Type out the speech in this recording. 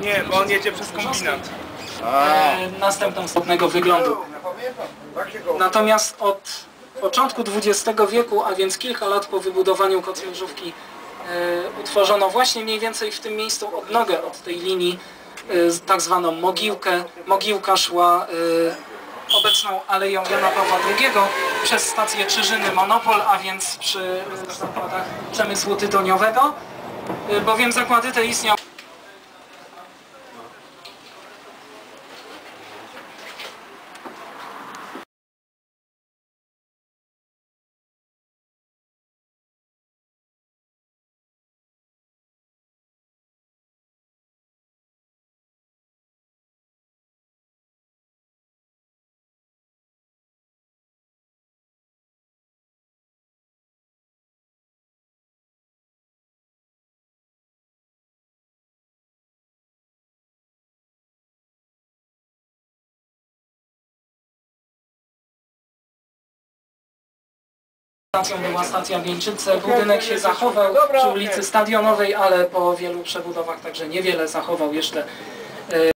Nie, bo on jedzie przez kombinat. e, następną stopnego wyglądu. Natomiast od początku XX wieku, a więc kilka lat po wybudowaniu kocjuszówki, e, utworzono właśnie mniej więcej w tym miejscu odnogę od tej linii, e, tak zwaną mogiłkę. Mogiłka szła obecną Aleją Jana Pawła II przez stację Czyżyny Monopol, a więc przy zakładach przemysłu tytoniowego, bowiem zakłady te istniały Stacją była stacja Wieńczyce. Budynek się zachował przy ulicy Stadionowej, ale po wielu przebudowach także niewiele zachował jeszcze